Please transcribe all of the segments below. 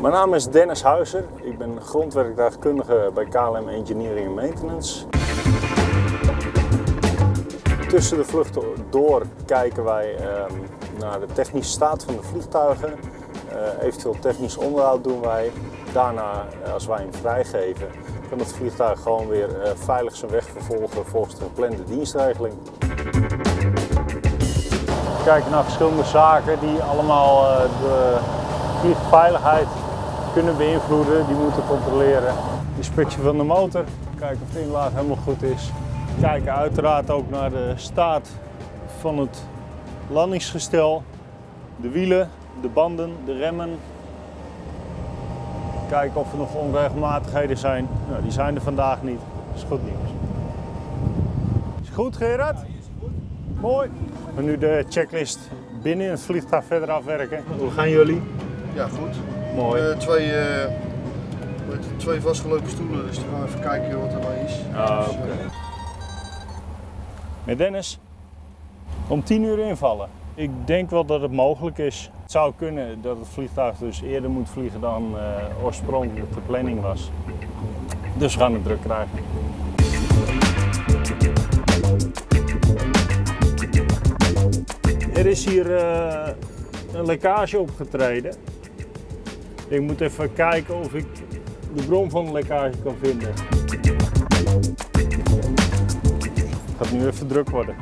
Mijn naam is Dennis Huizer. Ik ben grondwerktuigkundige bij KLM Engineering Maintenance. Tussen de vluchten door kijken wij ehm, naar de technische staat van de vliegtuigen. Uh, eventueel technisch onderhoud doen wij. Daarna, eh, als wij hem vrijgeven, kan het vliegtuig gewoon weer uh, veilig zijn weg vervolgen volgens de geplande dienstregeling. We kijken naar verschillende zaken die allemaal de vliegveiligheid kunnen beïnvloeden, die moeten controleren. Inspectie van de motor, kijken of de inlaat helemaal goed is. Kijken uiteraard ook naar de staat van het landingsgestel, de wielen, de banden, de remmen. Kijken of er nog onregelmatigheden zijn. Nou, die zijn er vandaag niet. Dat is goed nieuws. Is goed Gerard? Mooi. We nu de checklist binnen het vliegtuig verder afwerken. Hoe gaan jullie? Ja, goed. Mooi. Uh, twee, uh, twee vastgelopen stoelen, dus dan gaan we even kijken wat er nou is. Ah, dus, oké. Okay. Met Dennis, om 10 uur invallen. Ik denk wel dat het mogelijk is. Het zou kunnen dat het vliegtuig dus eerder moet vliegen dan uh, oorspronkelijk de planning was. Dus we gaan het druk krijgen. Er is hier uh, een lekkage opgetreden. Ik moet even kijken of ik de bron van de lekkage kan vinden. Het gaat nu even druk worden.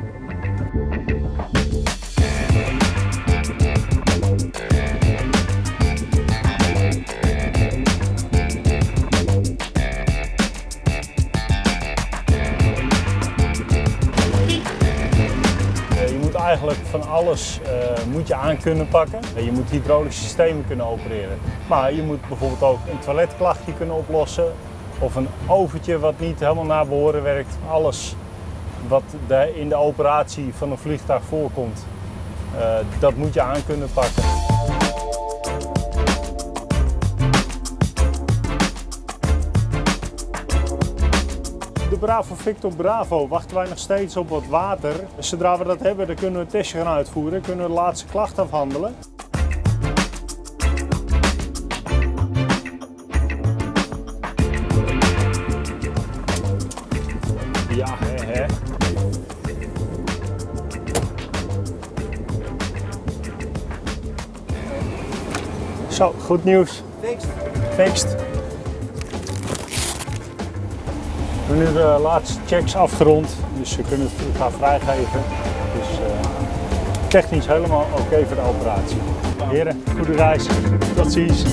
Eigenlijk van alles uh, moet je aan kunnen pakken. Je moet hydraulische systemen kunnen opereren. Maar je moet bijvoorbeeld ook een toiletklachtje kunnen oplossen. Of een oventje wat niet helemaal naar behoren werkt. Alles wat in de operatie van een vliegtuig voorkomt, uh, dat moet je aan kunnen pakken. Bravo Victor Bravo wachten wij nog steeds op wat water. Zodra we dat hebben, dan kunnen we het testje gaan uitvoeren. Kunnen we de laatste klacht afhandelen. Ja, hè, hè. Zo, goed nieuws. Fixed. Fixed. We hebben nu de laatste checks afgerond, dus we kunnen het gaan vrijgeven. Dus uh, technisch helemaal oké voor de operatie. Heren, goede reis. Tot ziens.